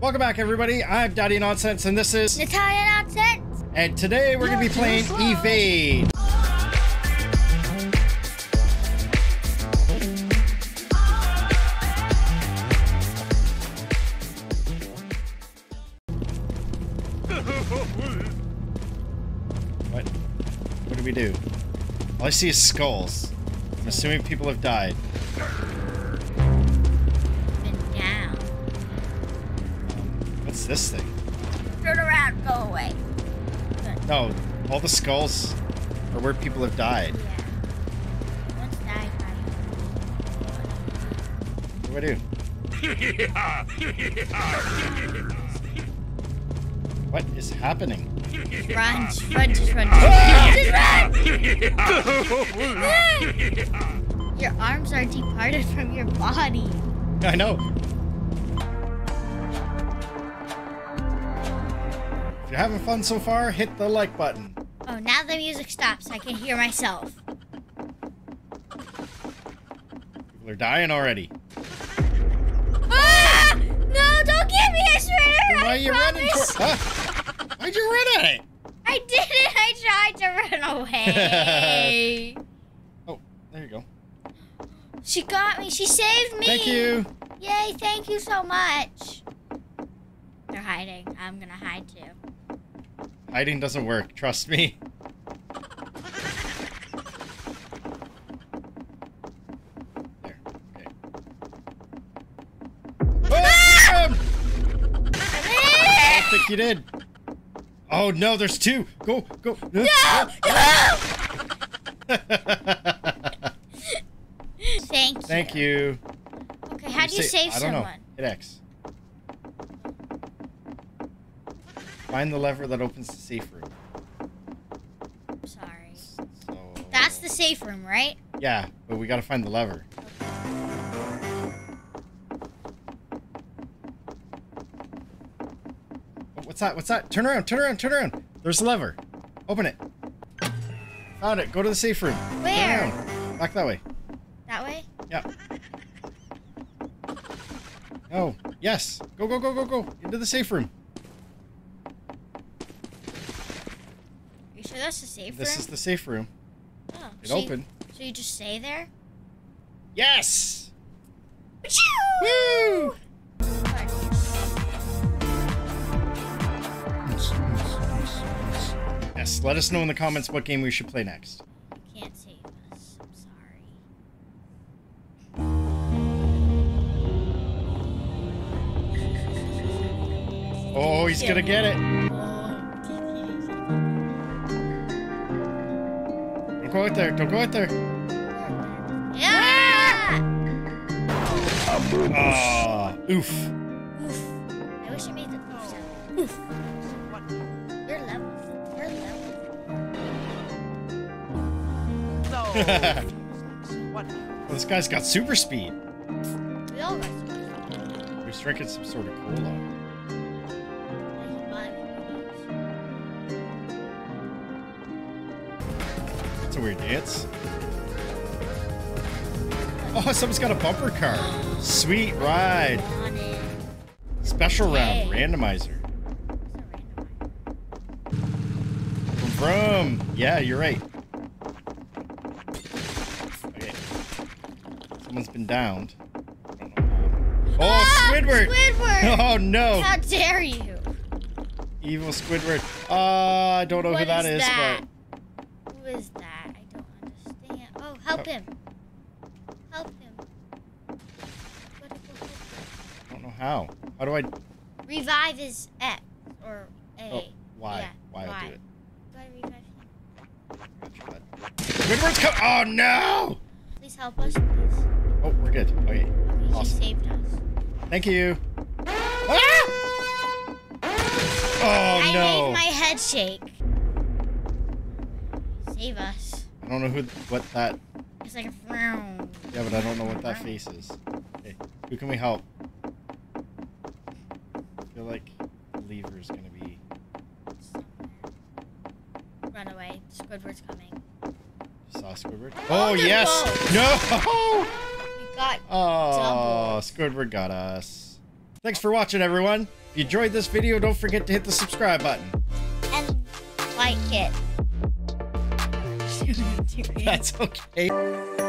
Welcome back, everybody. I'm Daddy Nonsense, and this is. Natalia Nonsense. And today we're going to be playing Evade. What? What do we do? All I see is skulls. I'm assuming people have died. What's this thing? Turn around. Go away. No, all the skulls are where people have died. Yeah. Once died. What do I do? What is happening? Run, run, just run, just run. Ah! Your arms are departed from your body. I know. If you're having fun so far, hit the like button. Oh, now the music stops. I can hear myself. People are dying already. Ah! No, don't get me, I swear. Why I are you running! Why'd you run at it? I didn't. I tried to run away. Oh, there you go. she got me. She saved me. Thank you. Yay, thank you so much. Hiding. I'm gonna hide too. Hiding doesn't work. Trust me. There. Okay. Ah! I think you did. Oh no, there's two. Go, go. No! Thank you. Thank you. Okay, how do you save I don't know. someone? Hit X. Find the lever that opens the safe room. Sorry. So That's the safe room, right? Yeah, but we gotta find the lever. Oh, what's that? What's that? Turn around, turn around, turn around. There's the lever. Open it. Found it. Go to the safe room. Where? Back that way. That way? Yeah. Oh, yes. Go, go, go, go, go. Into the safe room. That's the safe This room? is the safe room. oh, It so you- opened. so you just stay there? Yes! Woo! Yes, let us know in the comments what game we should play next. You can't save us. I'm sorry. Oh, he's gonna get it. Don't go out there. Don't go out there. Yeah! Ah, oof. Oof. I wish I made the oof sound. Oof. Your levels. Your levels. well, this guy's got super speed. We all got some. He's drinking some sort of cola. A weird dance. Oh, someone's got a bumper car. Sweet ride. Special round. Randomizer. Vroom. Yeah, you're right. Okay. Someone's been downed. I don't know how. Oh, Ah, Squidward! Squidward! Oh no! How dare you? Evil Squidward. Uh, I don't know What who that is is, that? Who is that? I don't understand. Oh, help him. Help him. I don't know how. How do I? Revive is X or A. Oh, why? Yeah, why I'll do it. Gotta revive him. Gotcha, bud. Squidward's come. Oh no! Please help us, please. Oh, we're good. Okay. Okay, Awesome. she saved us. Thank you. Ah! Oh I no! made my head shake. Save us. I don't know who, what that. It's like a frown. Yeah, but I don't know what that face is. Okay, who can we help? I feel like the is gonna be. Run away. Squidward's coming. Saw Squidward. Oh yes! No! We got Oh, Double. Squidward got us. Thanks for watching, everyone. If you enjoyed this video, don't forget to hit the subscribe button. And like it. That's okay.